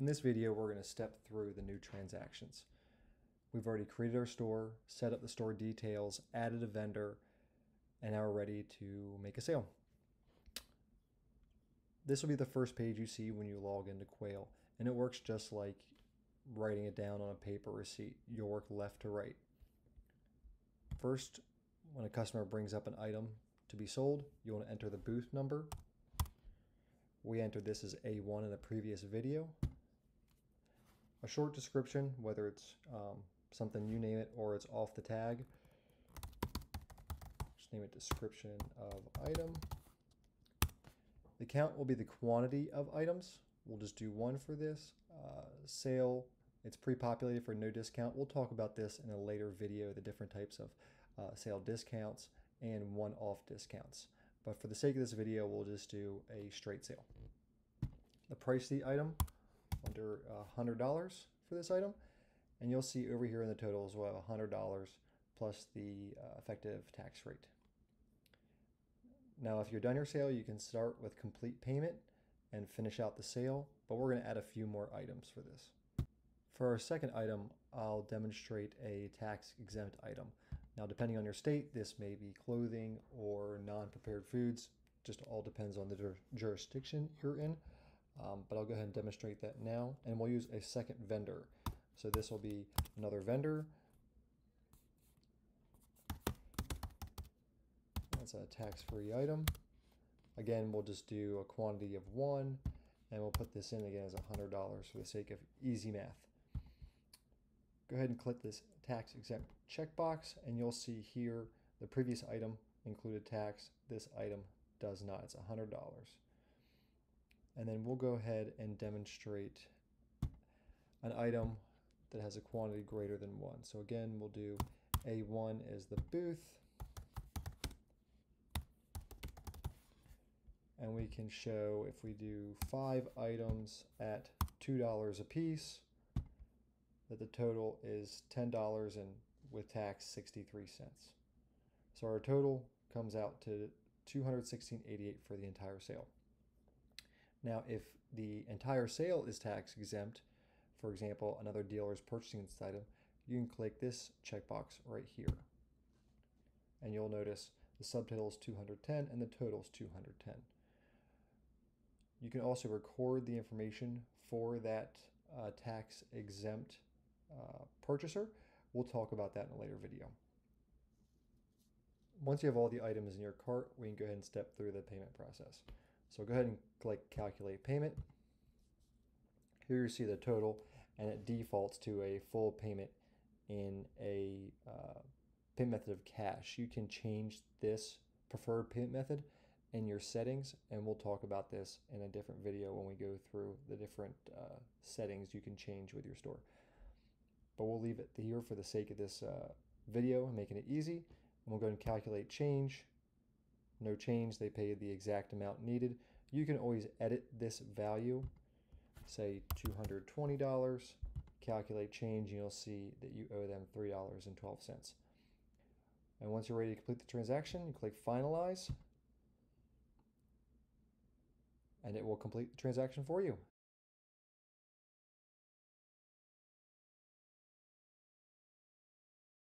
In this video, we're going to step through the new transactions. We've already created our store, set up the store details, added a vendor, and now we're ready to make a sale. This will be the first page you see when you log into Quail, and it works just like writing it down on a paper receipt. You'll work left to right. First, when a customer brings up an item to be sold, you want to enter the booth number. We entered this as A1 in a previous video. A short description, whether it's um, something you name it or it's off the tag. Just name it description of item. The count will be the quantity of items. We'll just do one for this. Uh, sale, it's pre-populated for no discount. We'll talk about this in a later video, the different types of uh, sale discounts and one-off discounts. But for the sake of this video, we'll just do a straight sale. The price of the item, under $100 for this item. And you'll see over here in the totals, we'll have $100 plus the uh, effective tax rate. Now, if you're done your sale, you can start with complete payment and finish out the sale, but we're gonna add a few more items for this. For our second item, I'll demonstrate a tax exempt item. Now, depending on your state, this may be clothing or non-prepared foods, just all depends on the jurisdiction you're in. Um, but I'll go ahead and demonstrate that now, and we'll use a second vendor. So this will be another vendor. That's a tax-free item. Again, we'll just do a quantity of one, and we'll put this in again as $100 for the sake of easy math. Go ahead and click this tax exempt checkbox, and you'll see here the previous item included tax. This item does not. It's $100. And then we'll go ahead and demonstrate an item that has a quantity greater than one. So again, we'll do A1 is the booth. And we can show if we do five items at $2 a piece, that the total is $10 and with tax 63 cents. So our total comes out to 216.88 for the entire sale. Now, if the entire sale is tax exempt, for example, another dealer is purchasing this item, you can click this checkbox right here. And you'll notice the subtotal is 210 and the total is 210. You can also record the information for that uh, tax exempt uh, purchaser. We'll talk about that in a later video. Once you have all the items in your cart, we can go ahead and step through the payment process. So go ahead and click calculate payment. Here you see the total and it defaults to a full payment in a uh, payment method of cash. You can change this preferred payment method in your settings and we'll talk about this in a different video when we go through the different uh, settings you can change with your store. But we'll leave it here for the sake of this uh, video, and making it easy. And we'll go and calculate change no change, they paid the exact amount needed. You can always edit this value, say $220, calculate change, and you'll see that you owe them $3.12. And once you're ready to complete the transaction, you click finalize, and it will complete the transaction for you.